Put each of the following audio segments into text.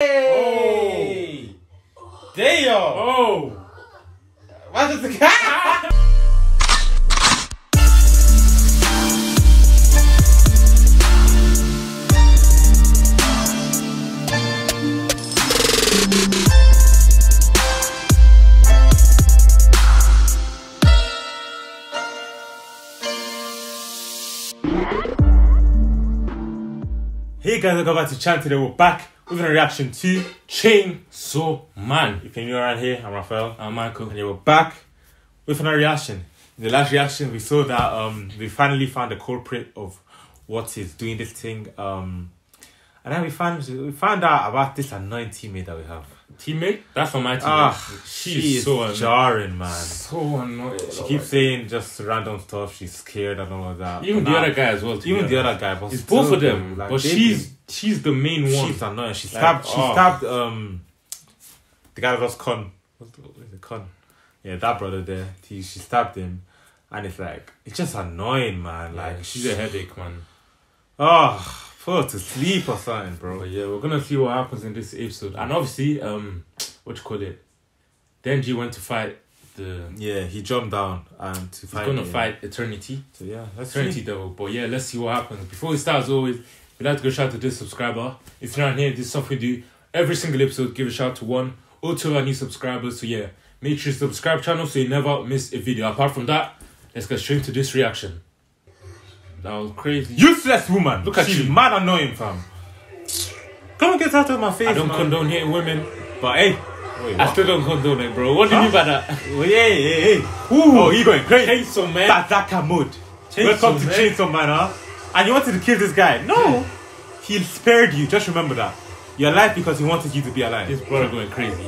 Hey! Oh. Damn! Oh! Why does the cat? Hey guys, welcome back to Chan. Today we're back with a reaction to Chainsaw Man. If you're new around here, I'm Raphael. I'm Michael. And we're back with another reaction. In the last reaction, we saw that um we finally found the culprit of what is doing this thing. Um, and then we found we found out about this annoying teammate that we have. Teammate? That's from my teammate. Ah, She's she is so annoying. jarring, man. So annoying. She keeps saying just random stuff. She's scared and all of that. Even But the other guy as well. even the other guy, but It's both of them. like, but she's she's the main one. she's annoying. She Like, stabbed. she oh. stabbed. Um, the guy that was Kon. What's the, what is it, Kon? Yeah, that brother there. He, she stabbed him, and it's like it's just annoying, man. like Like she's a headache, man. oh, fall to sleep or something, bro. But yeah, we're gonna see what happens in this episode. And obviously, um, what you call it? Denji went to fight the. Yeah, he jumped down and to He's fight. gonna him. fight Eternity. So yeah, let's Eternity see. Devil. But yeah, let's see what happens. Before we start, as always, we'd like to go shout out to this subscriber. If you're not here, this is something we do every single episode. Give a shout out to one or two of our new subscribers. So yeah, make sure you subscribe channel so you never miss a video. Apart from that, let's get straight to this reaction. That was crazy. Useless woman. Look at She's you. mad annoying, fam. Come and get out of my face, I don't man. condone hitting women. But hey, wait, I still don't condone it, bro. What do you mean by that? Oh, yeah, yeah, yeah. Ooh, oh, he going crazy. Chainsaw man. Bazaka mode. Chainsaw Welcome to Man. Chainsaw Man, huh? And you wanted to kill this guy. No. He spared you. Just remember that. You're alive because he wanted you to be alive. This brother going crazy.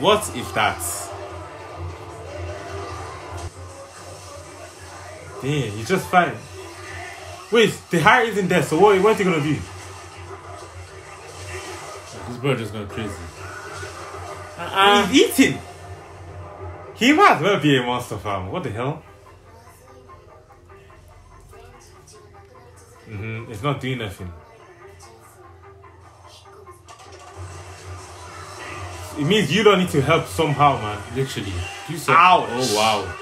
What if that? Damn, he's just fine. Wait, the heart isn't there, so what, what's he gonna do? This brother just going crazy. Uh-uh. He's eating. He might as well be a monster fam. What the hell? hmm It's not doing nothing. It means you don't need to help somehow, man. Literally. You said, Ouch. Oh wow.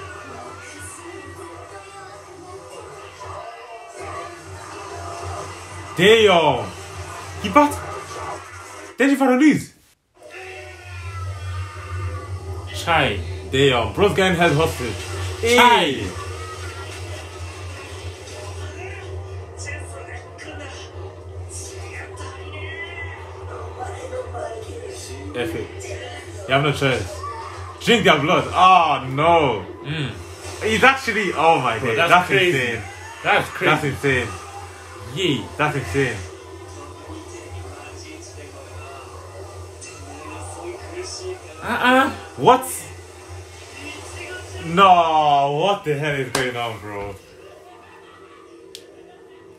Damn. He bat. Then you found lose. Chai. Damn. Bro's getting held hostage. Chai. F it. You have no choice. Drink their blood. Oh no. Mm. He's actually. Oh my god. that's That's, crazy. insane. That's crazy. That's insane. Yee, that's insane. Uh-uh. What? No, what the hell is going on, bro?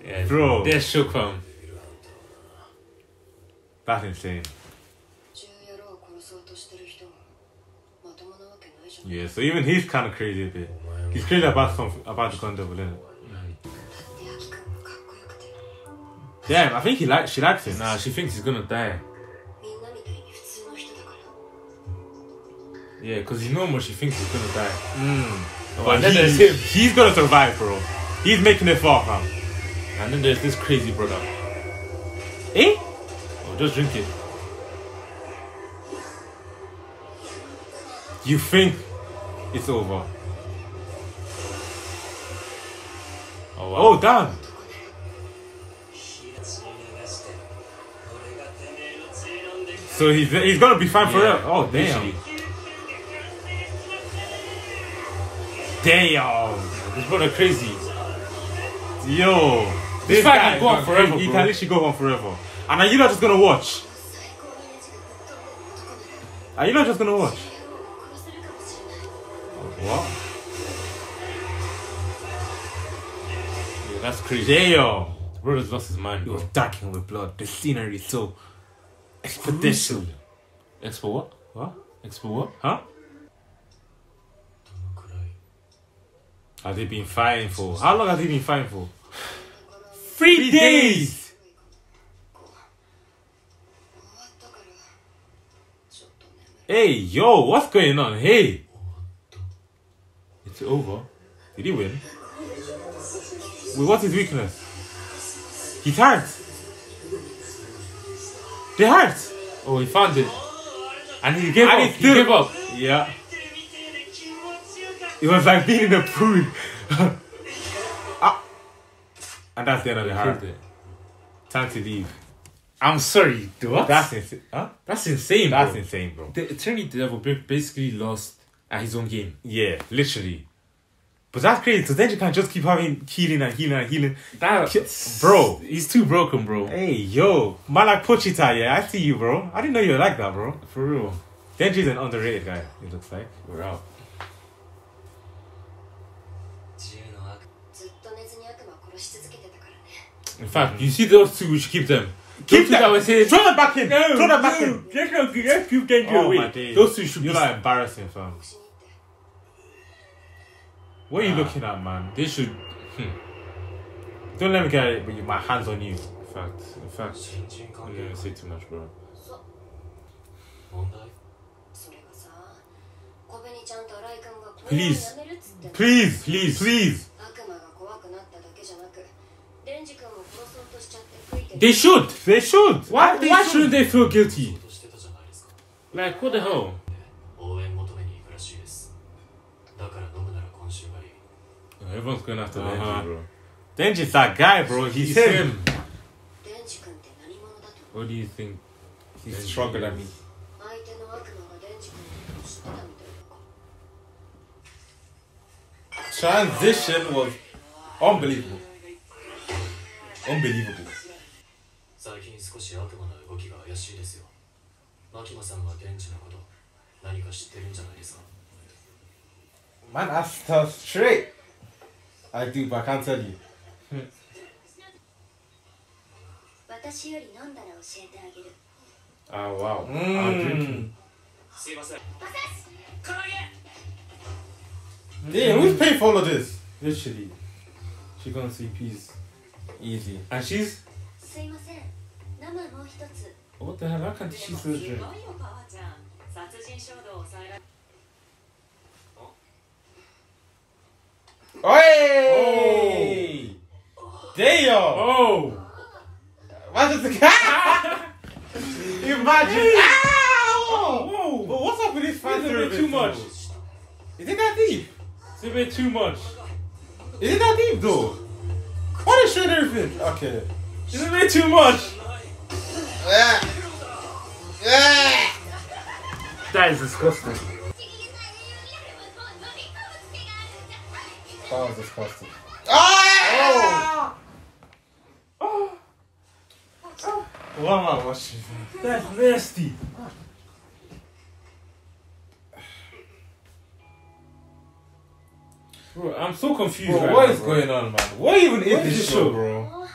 Yeah, bro. They're shook him. That's insane. Yeah, so even he's kind of crazy a bit. He's crazy about some about the Gun Devil, isn't it? Damn, I think he likes. She likes it. Nah, she thinks he's gonna die. Yeah, because he's normal. She thinks he's gonna die. Mm. But then he, there's him. He's gonna survive, bro. He's making it far, fam. And then there's this crazy brother. Eh? Oh, just drink it. You think it's over? Oh, wow. oh damn. So he's, he's gonna be fine yeah. forever. Oh damn. Damn, this brother crazy. Yo, this, this guy can go on forever. He, he can literally go on forever. And are you not just gonna watch? Are you not just gonna watch? What? Yeah, that's crazy. Damn. The brother's lost his mind, It bro. was darkened with blood. The scenery is so expedition. Expo what? What? Expo what? Huh? Have they been fighting for? How long have they been fighting for? Three days. Hey, yo, what's going on? Hey. It's over. Did he win? Wait, what's his weakness? He's hurt. They hurt. Oh, he found it. And he gave And up. he He gave up. Yeah. It was like being in a pool. ah. And that's the end of the heart. it. Time to leave. I'm sorry. What? That's insane. Huh? That's insane, That's bro. insane, bro. The Eternity Devil basically lost at his own game. Yeah, literally. But that's crazy because then you can't just keep having healing and healing and healing. That bro, he's too broken, bro. Hey yo, Malak Pochita, yeah, I see you, bro. I didn't know you were like that, bro. For real, Denji's an underrated guy. It looks like we're out. In fact, you see those two, we should keep them. Keep those that. I was saying, throw them back in. No, throw them back no, in. Let's keep them oh, away. Those two should. You're be... like embarrassing, fam. 腰に行って What are you Ah. looking at, man? They should. Don't let me get it with my hands on you. In fact, in fact, 新人関 I'm 係 gonna say too much, bro. そ問題それがさ小紅ちゃんと新井君がこ Please. やめるっつってんの Please, please, please. 悪魔が怖くなっただけじゃなくデンジ君を殺そうとしちゃって吹いてる They should. They should. Why? They Why should. shouldn't they feel guilty? としてたじゃないですか Like what the hell? Everyone's going after uh-huh. Denji, bro. Denji's that guy, bro. He's, He's him. him. What do you think? He's Denji stronger is. than me. Transition was unbelievable. Unbelievable. 最近少し悪魔の動きが怪しいですよ。牧野さんは現地のこと何か知ってるんじゃないですか Man, that's tough straight. I do, but I can't tell you. oh wow. Mm. I'm drinking. Hmm. Yeah, who's paying for all of this? Literally. She gonna see peas. Easy. And she's hmm. what the hell? How can she still drink? Hey! Oh. Damn! Oh! Why does the? Imagine! Whoa! But what's up with this fight? It's a bit too much. Is it that deep? It's a bit too much. Is it that deep though? Why did shit everything? Okay. It's a bit too much. Yeah. Yeah. That is disgusting. That was disgusting. Oh! oh. oh. Why am I watching? That's nasty. Bro, I'm so confused. Bro, right what now, is bro. going on, man? What even what is this show, show, bro?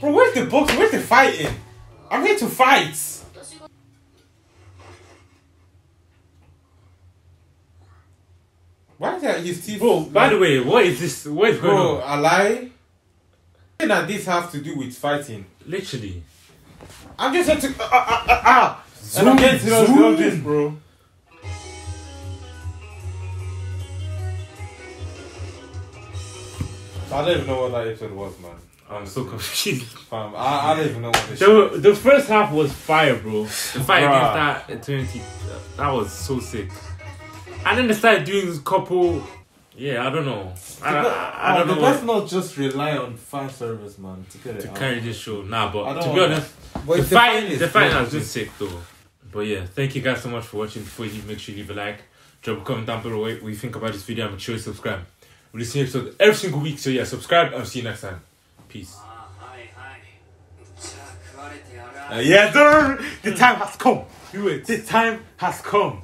Bro, where's the box? Where's the fighting? I'm here to fight. Why is that his teeth? Bro, by the way, what is this? What is going bro, on? a lie? Nothing that this has to do with fighting. Literally. I'm just here to. Ah, ah, ah, ah. And I'm Zoom, getting know zoom. this, bro. I don't even know what that episode was, man. I'm so confused. Fam, I, I don't even know what this The, the first half was fire, bro. The fight against that eternity, uh, that was so sick. And then they started doing this couple. Yeah, I don't know. I, but, I, I don't oh, know. Let's not just rely on fan service, man, to, to carry this show. Nah, but to be honest, the, the fight, is the fight has been sick though. But yeah, thank you guys so much for watching. Before you make sure you leave a like, drop a comment down below what you think about this video, and make sure you subscribe. We're we'll seeing episode every single week. So yeah, subscribe and see you next time. Peace. Ah, uh, yeah, sir. The time has come. Do it. The time has come.